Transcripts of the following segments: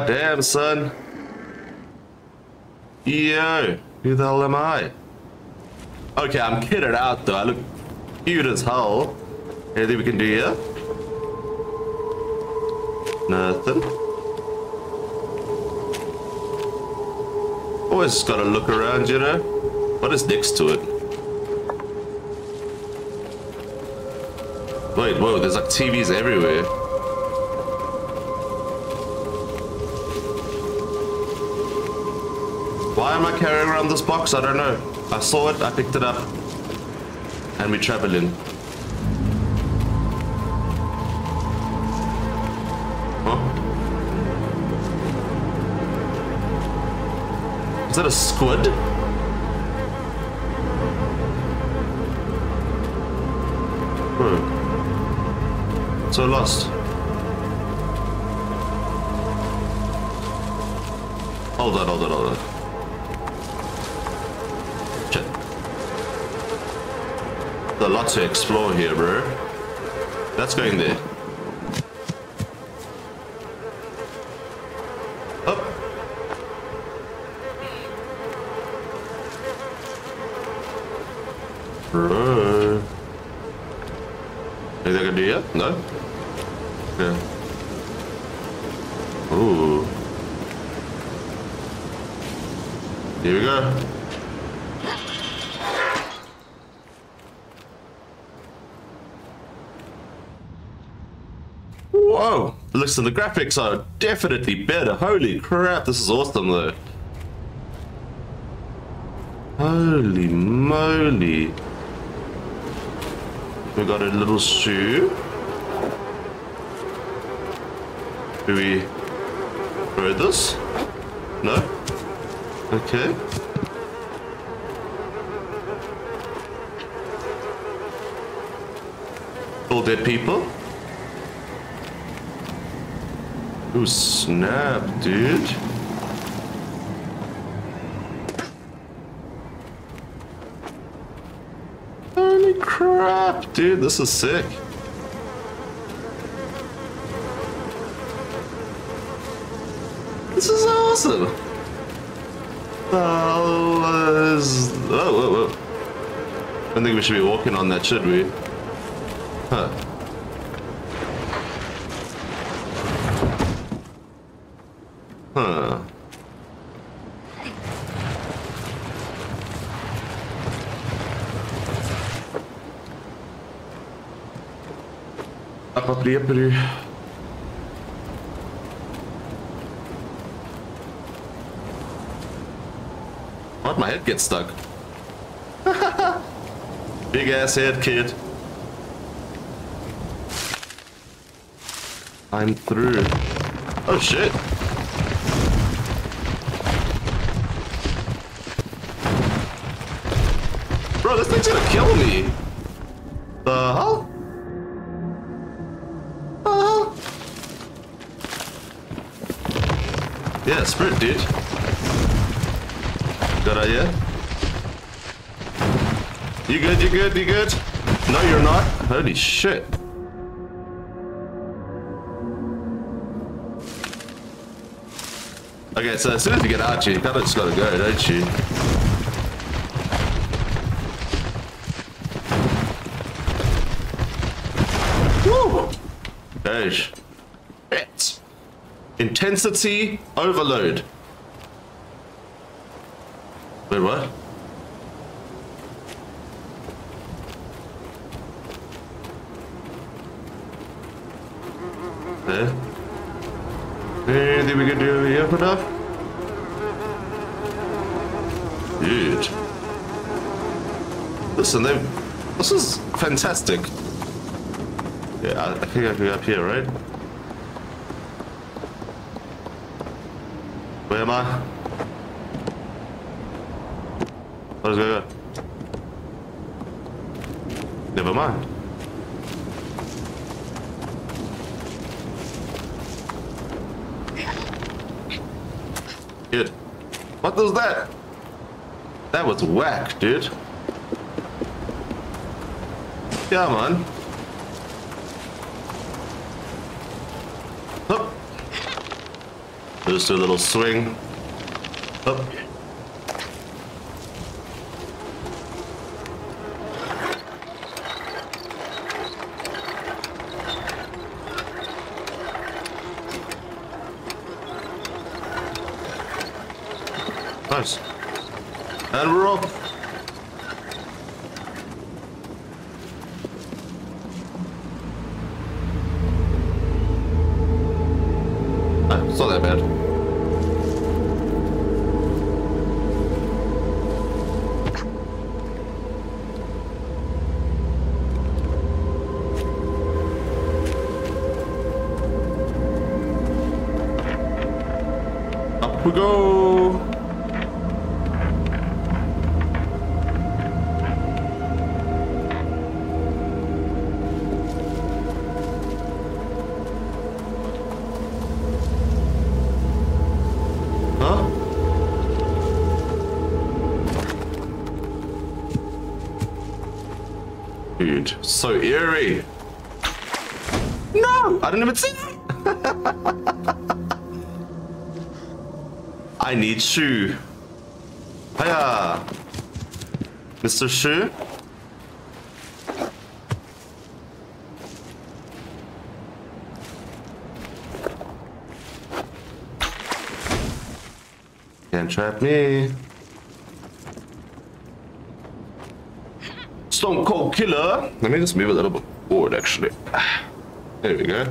Goddamn, son. Yo, who the hell am I? Okay, I'm kitted out though. I look cute as hell. Anything we can do here? Nothing. Always gotta look around, you know? What is next to it? Wait, whoa, there's like TVs everywhere. Why am I carrying around this box? I don't know. I saw it, I picked it up, and we travel in. Huh? Is that a squid? Hmm. So lost. Hold on, hold on, hold on. A lot to explore here, bro. That's going there. Up. Bro. Anything I can do yet? No? Yeah. Ooh. Here we go. Looks the graphics are definitely better. Holy crap, this is awesome though. Holy moly. We got a little shoe. Do we throw this? No? Okay. All dead people? Ooh, snap, dude. Holy crap, dude, this is sick. This is awesome. Oh, is... oh, whoa. I don't think we should be walking on that, should we? Huh. Up, up. Why'd my head get stuck? Big ass head, kid. I'm through. Oh shit. Bro, this thing's gonna kill me. You good? You good? You good? No, you're not. Holy shit. Okay, so as soon as you get out, you kind of just gotta go, don't you? Woo! Gosh. It. Intensity overload. Wait, what? There. Anything we can do over here for now? Dude. Listen, they this is fantastic. Yeah, I, I think I can go up here, right? Where am I? Let's go. Never mind. Good. What was that? That was whack, dude. Come on. Up. Just a little swing. Up. Nice. And we're off. Ah, it's not that bad. Dude, so eerie. No, I didn't even see. I need shoe. Hiya, Mr. Shoe. Can't trap me. Cold Killer. Let me just move a little bit forward, actually. There we go.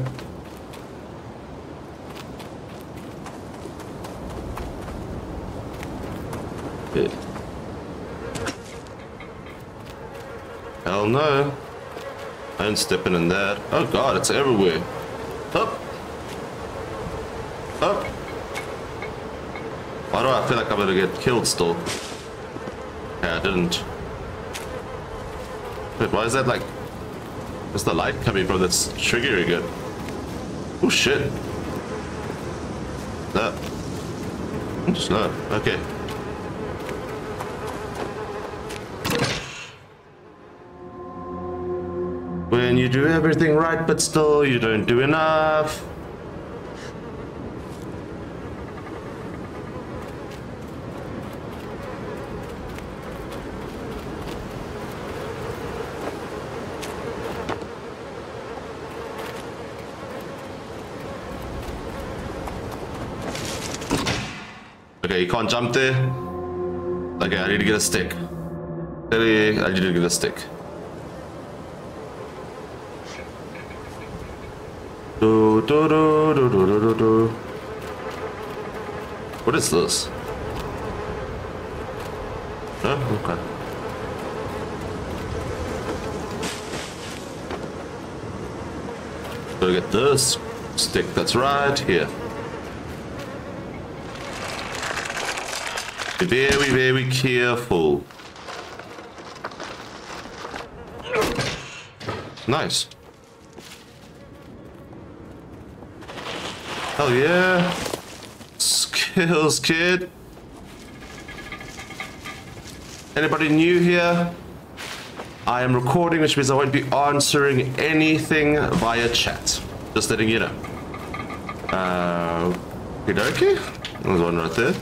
Good. Hell no. I ain't stepping in that. Oh god, it's everywhere. Up. Up. Why do I feel like I'm gonna get killed still? Yeah, I didn't. Wait, why is that like... Where's the light coming from that's triggering it? Oh shit. No. Just no. Okay. When you do everything right, but still you don't do enough. You can't jump there. Okay, I need to get a stick. Clearly, I need to get a stick. Do, do, do, do, do, do, do. What is this? Oh, okay. Gotta get this stick that's right here. Be very, very careful. Nice. Hell yeah. Skills, kid. Anybody new here? I am recording, which means I won't be answering anything via chat. Just letting you know. Uh, okay. There's one right there.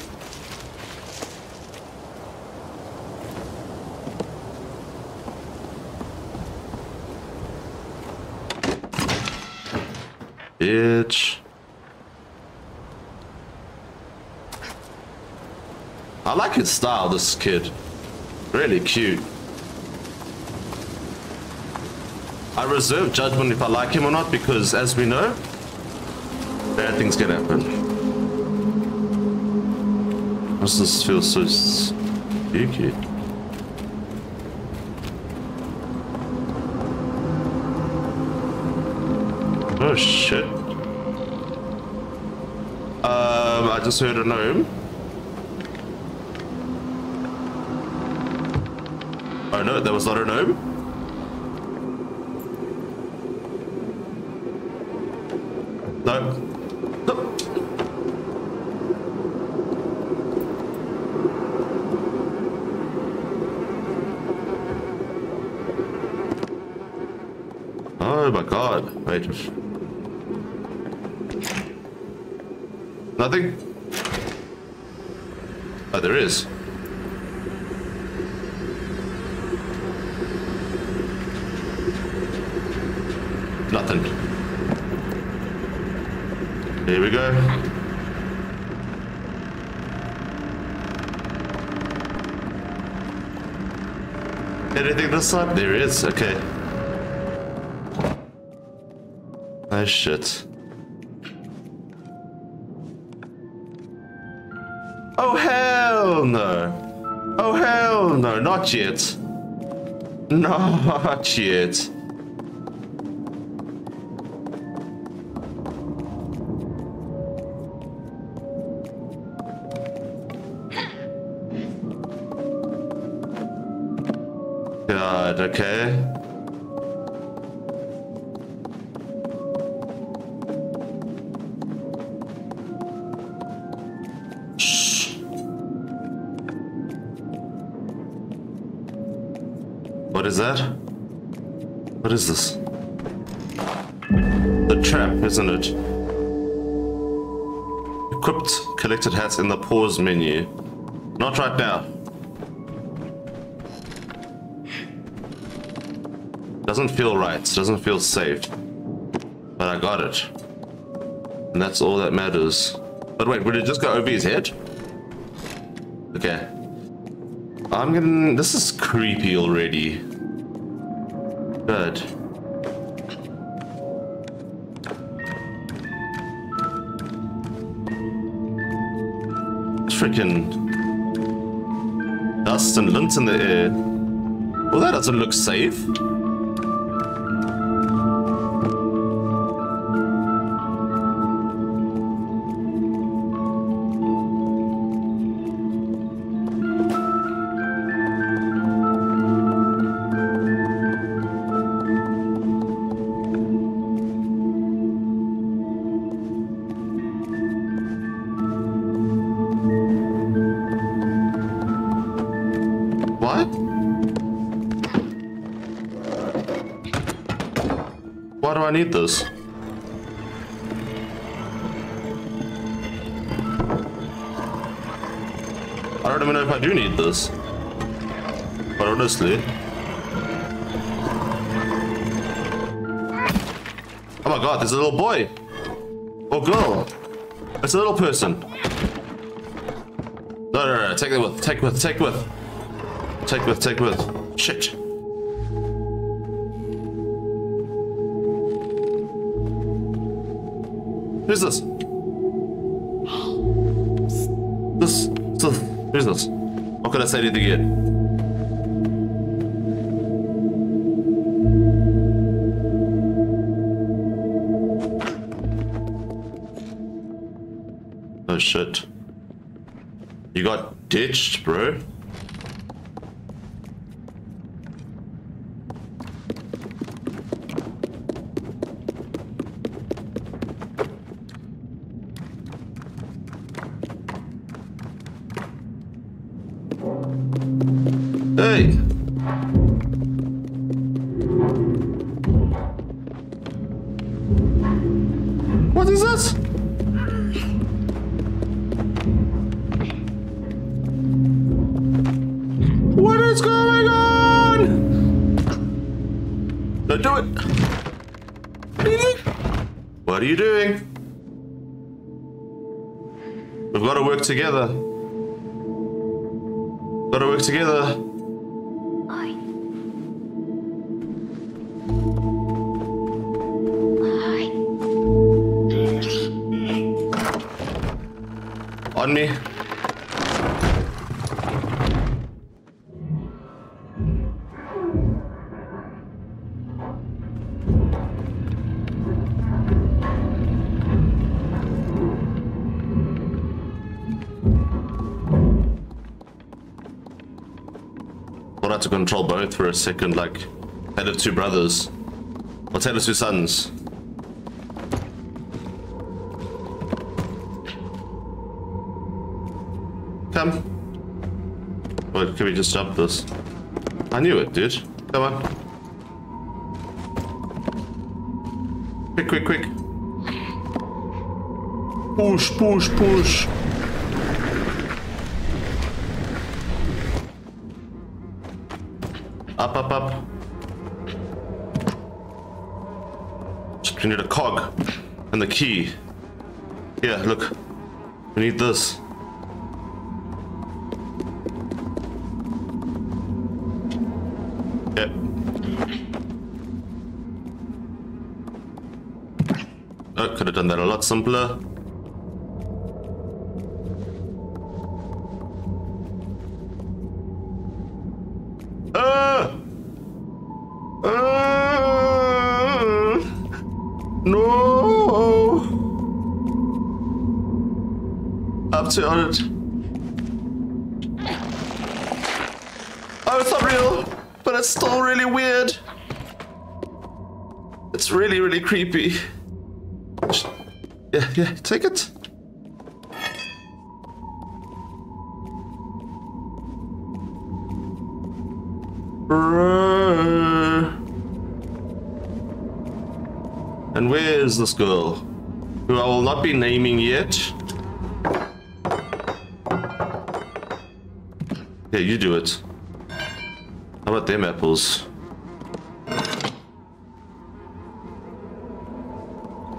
Bitch. I like his style, this kid. Really cute. I reserve judgment if I like him or not because, as we know, bad things can happen. Does this feel so spooky? Oh shit. just heard a gnome. Oh no, that was not a gnome. No. no. Oh my god. Wait. Nothing? Oh, there is. Nothing. Here we go. Anything this side? There is, okay. Oh shit. No! Oh hell no, not yet. Not yet. Is this? The trap, isn't it? Equipped collected hats in the pause menu. Not right now. Doesn't feel right. Doesn't feel safe. But I got it. And that's all that matters. But wait, would it just go over his head? Okay. I'm gonna... This is creepy already. Good. Freaking... Dust and lint in the air. Well, that doesn't look safe. Need this? I don't even know if I do need this. But honestly. Oh my god, there's a little boy. Or girl. It's a little person. No, no, no, take it with, take it with, take it with. Take with, take with. Shit. Who's this? This, this, who's this? Not gonna say anything yet. Oh shit. You got ditched, bro. We've got to work together. We've Got to work together. On me. To control both for a second, like head of two brothers. Or Tale of Two Sons. Come. Wait, can we just jump this? I knew it, dude. Come on. Quick, quick, quick. Push, push, push. Up, we need a cog and the key. Yeah, look. We need this. Yep. Oh, could have done that a lot simpler. On it. Oh, it's not real, but it's still really weird. It's really, really creepy. Yeah, yeah, take it. And where is this girl? Who I will not be naming yet. Yeah, you do it. How about them apples?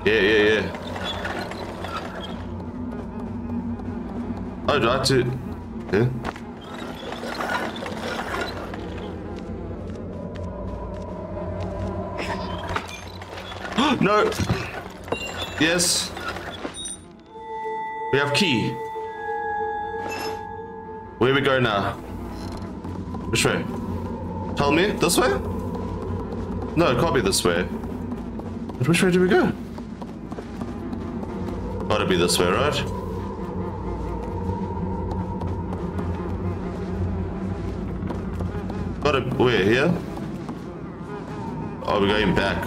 Yeah, yeah, yeah. Oh, do I have to... Yeah? no! Yes. We have key. Where we go now? Which way? Tell me? This way? No, it can't be this way. But which way do we go? Gotta be this way, right? Gotta... Where? Here? Oh, we're going back.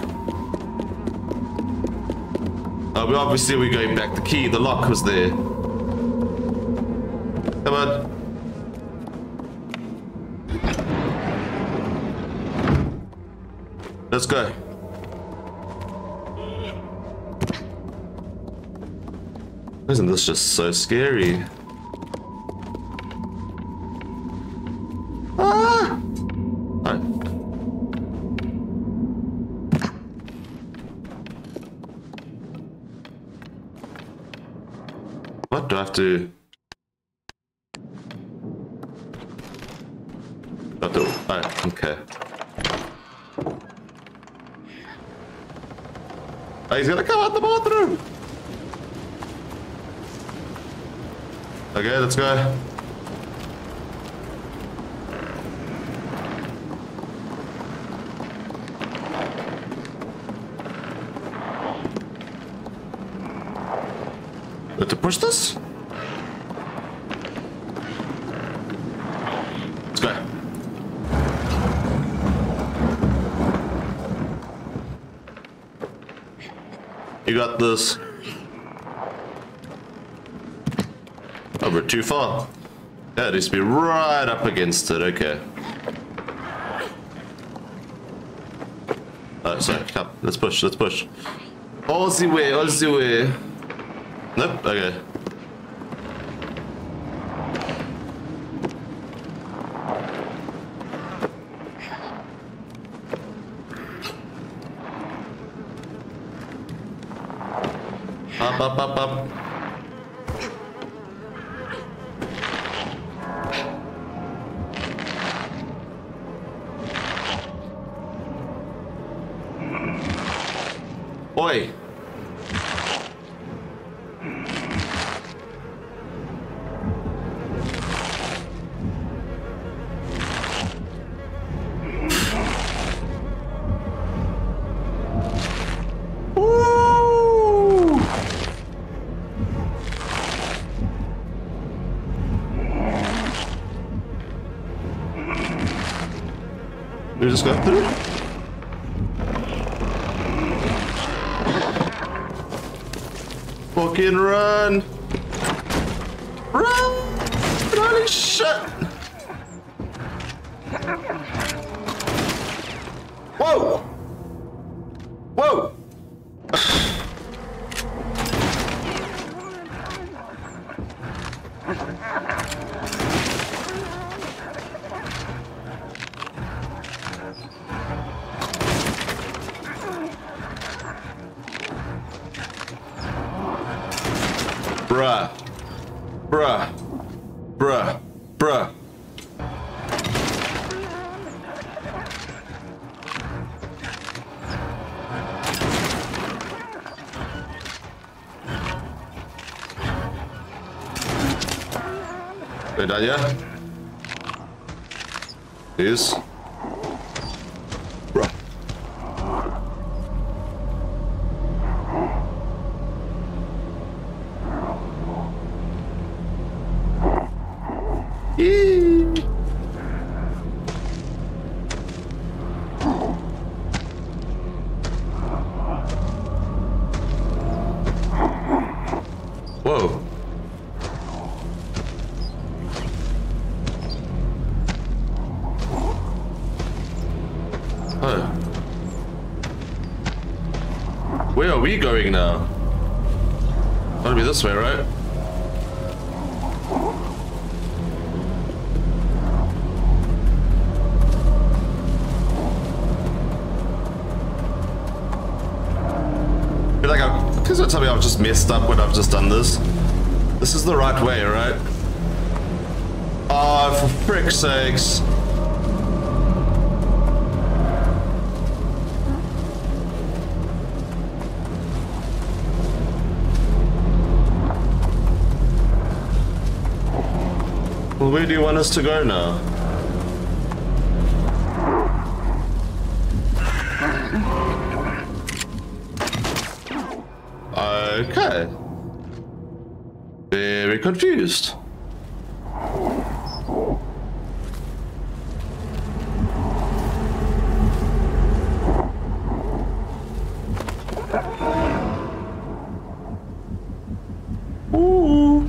Oh, we obviously we're going back. The key, the lock was there. Come on. Let's go. Isn't this just so scary? Ah! Oh. What do I have to? I to. Oh, okay. He's gonna come out the bathroom. Okay, let's go. To push this? You got this. Oh, we're too far. Yeah, it needs to be right up against it. Okay. Oh, sorry. Come. Let's push. Let's push. All the way. All the way. Nope. Okay. Up, up, up, We Bruh. Bruh. Wait, that yeah? Is. We going now? Gotta be this way, right? feel like I, please don't tell me I've just messed up when I've just done this. This is the right way, right? Oh, for frick's sakes. Where do you want us to go now? Okay. Very confused. Ooh.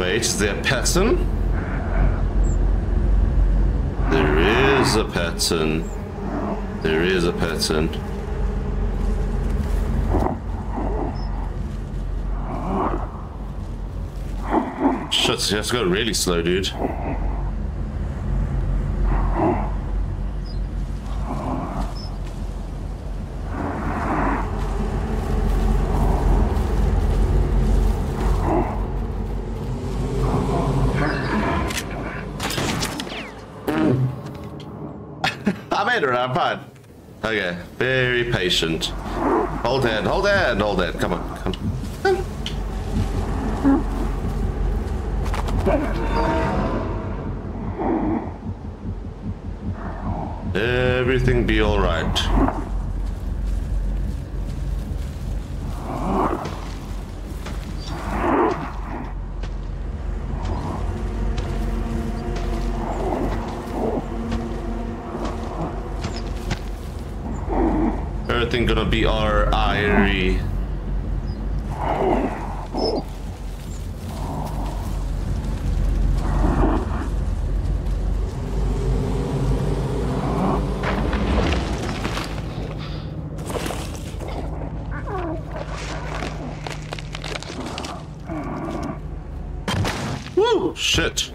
Wait. There a pattern? There is a pattern. There is a pattern. Shit, you have to go really slow, dude. I'm fine. Okay, very patient. Hold hand, hold hand, hold hand. Come on, come on. Everything be alright. Everything gonna be our Irie. Woo! Shit.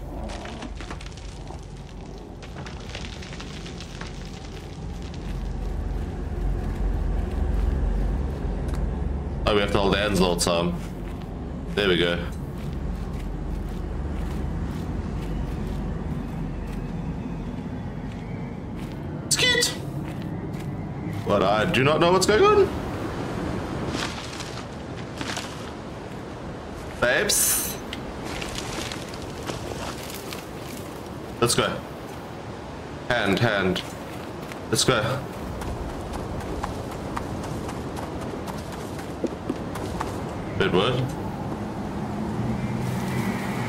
Oh, we have to hold hands the whole time. There we go. Skeet! But I do not know what's going on. Babes. Let's go. Hand, hand. Let's go. Wait, what?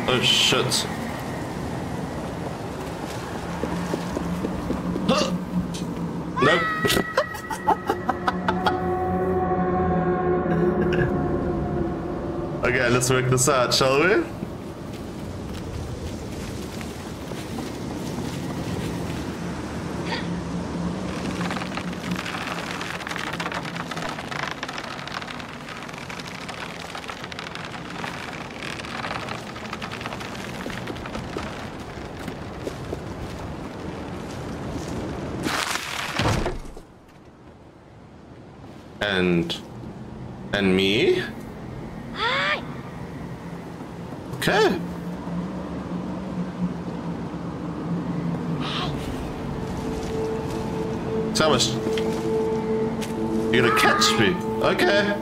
Oh shit. Nope. okay, let's work this out, shall we? And... And me? Okay. Tell us. You're gonna catch me. Okay.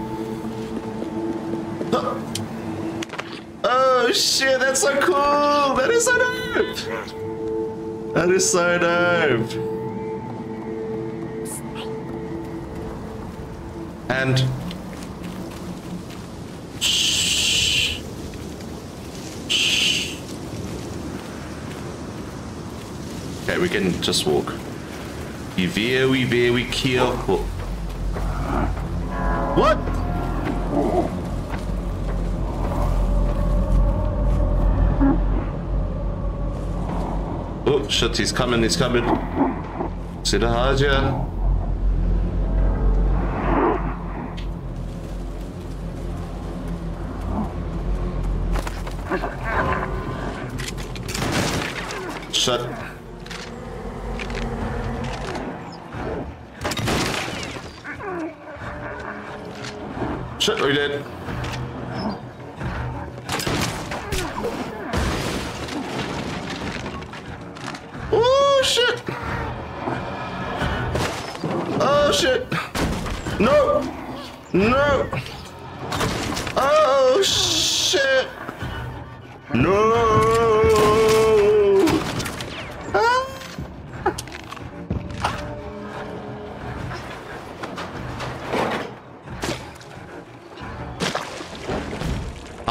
Oh. oh shit, that's so cool! That is so dope! That is so dope! And... Okay, we can just walk. Be very, very careful. What? Oh shit, he's coming, he's coming. See the Shut. Shit, we did. Oh shit! Oh shit! No! No!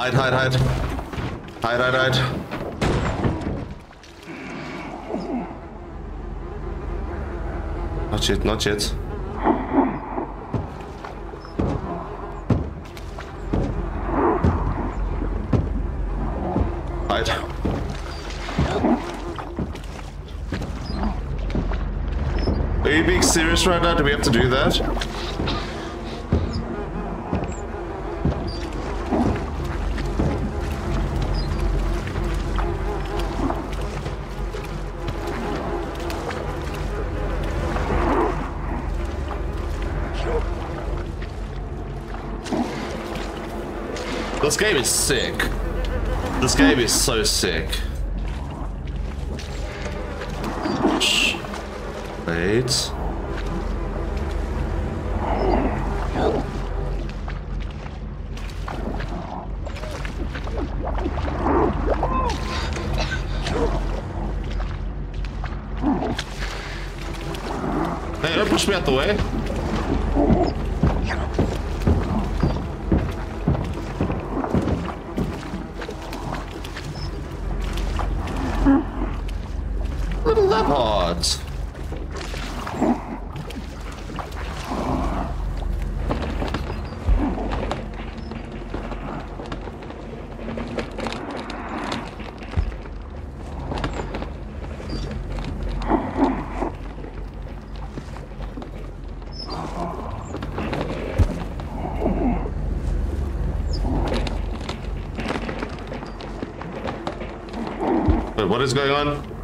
Hide, hide, hide. Hide, hide, hide. Not yet, not yet. Are you being serious right now? Do we have to do that? Game is sick. This game is so sick. Wait. Hey, don't push me out the way. What is going on?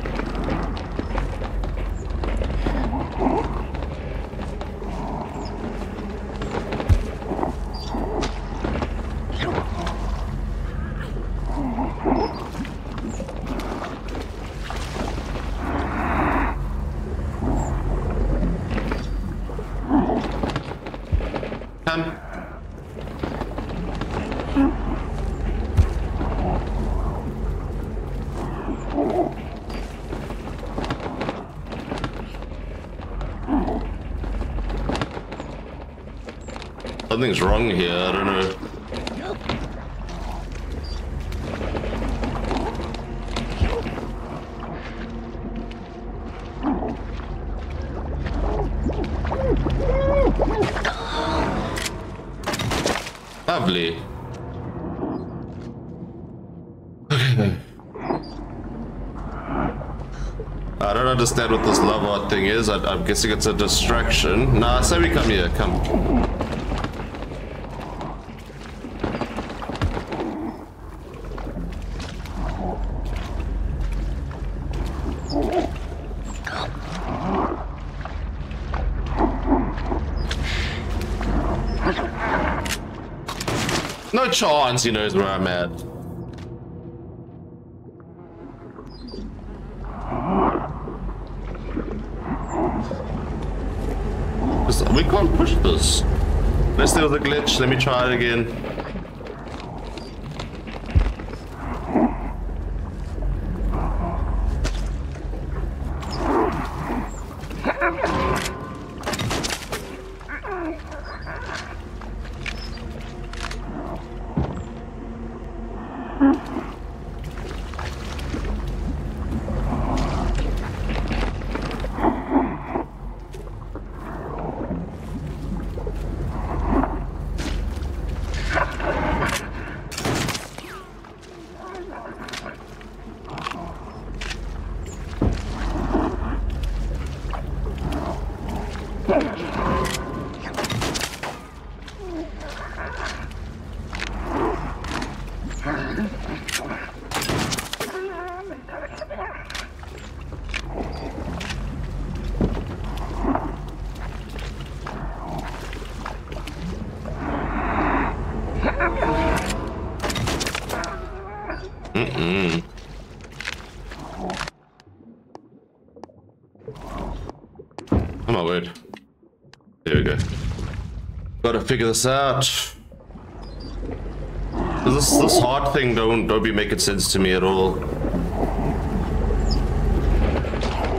Come. Something's wrong here, I don't know. Lovely. I don't understand what this love art thing is. I, I'm guessing it's a distraction. Nah, say we come here. Come. Chance he knows where I'm at. We can't push this. Let's deal with the glitch. Let me try it again. Figure this out. This this hard thing don't don't be making sense to me at all.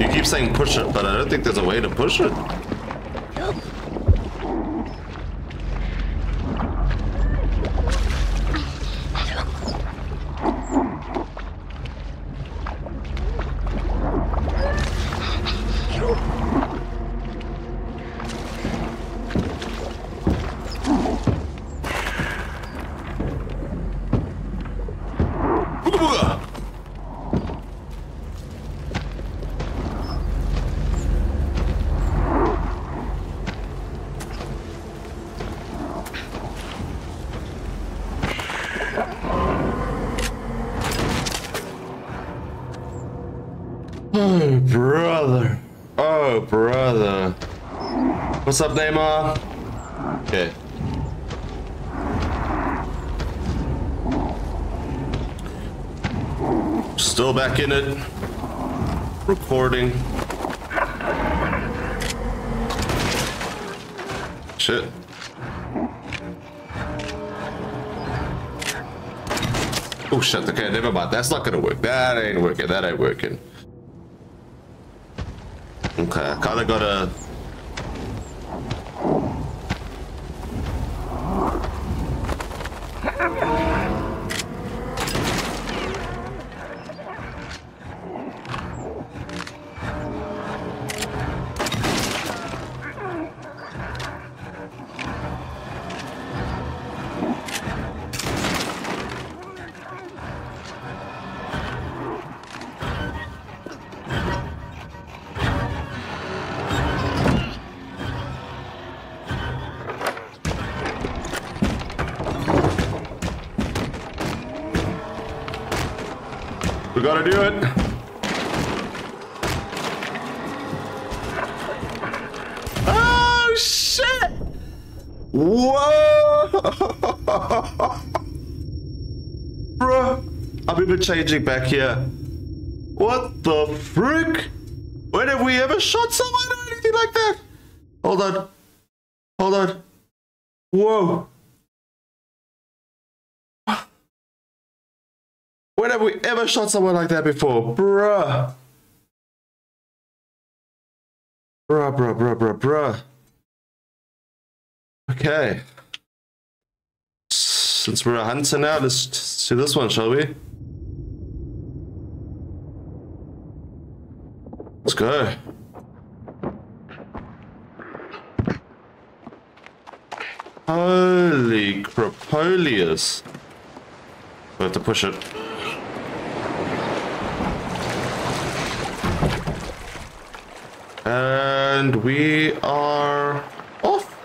You keep saying push it, but I don't think there's a way to push it. What's up, Neymar? Okay. Still back in it. Recording. Shit. Oh shit, okay, never mind. That's not gonna work. That ain't working. That ain't working. Okay, I kinda gotta do it. Oh, shit! Whoa! Bruh, I'm even changing back here. What the frick? When have we ever shot someone or anything like that? Hold on. Hold on. Whoa. When have we ever shot someone like that before? Bruh. Bruh, bruh, bruh, bruh, bruh. Okay. Since we're a hunter now, let's do this one, shall we? Let's go. Holy cropolius. We have to push it. And we are off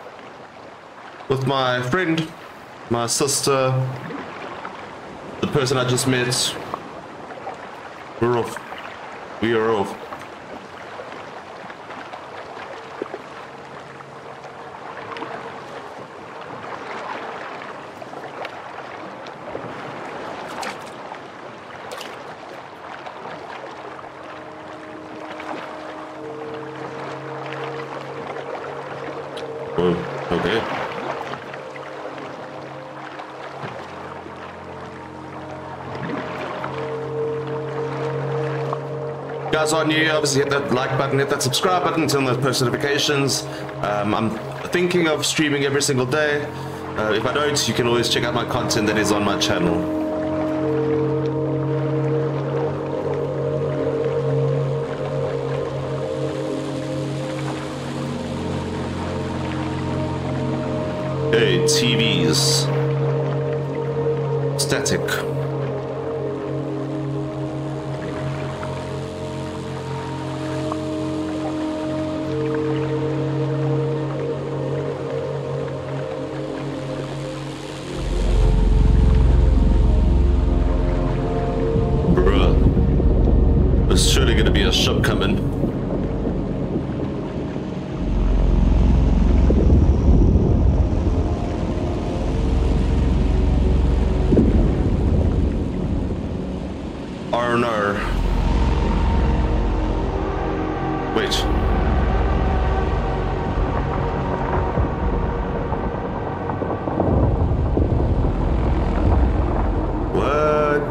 with my friend, my sister, the person I just met. We're off. We are off. Guys are new, obviously hit that like button, hit that subscribe button, turn on those post notifications. Um, I'm thinking of streaming every single day. Uh, if I don't, you can always check out my content that is on my channel. Hey, TVs. Static.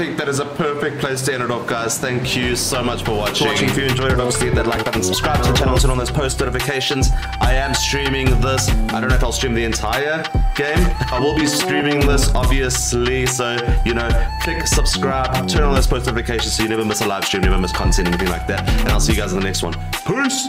think that is a perfect place to end it off, guys. Thank you so much for watching. watching. If you enjoyed it, obviously hit that like button, subscribe to the channel, turn on those post notifications. I am streaming this. I don't know if I'll stream the entire game. I will be streaming this, obviously. So, you know, click subscribe, turn on those post notifications so you never miss a live stream, never miss content, anything like that. And I'll see you guys in the next one. Peace!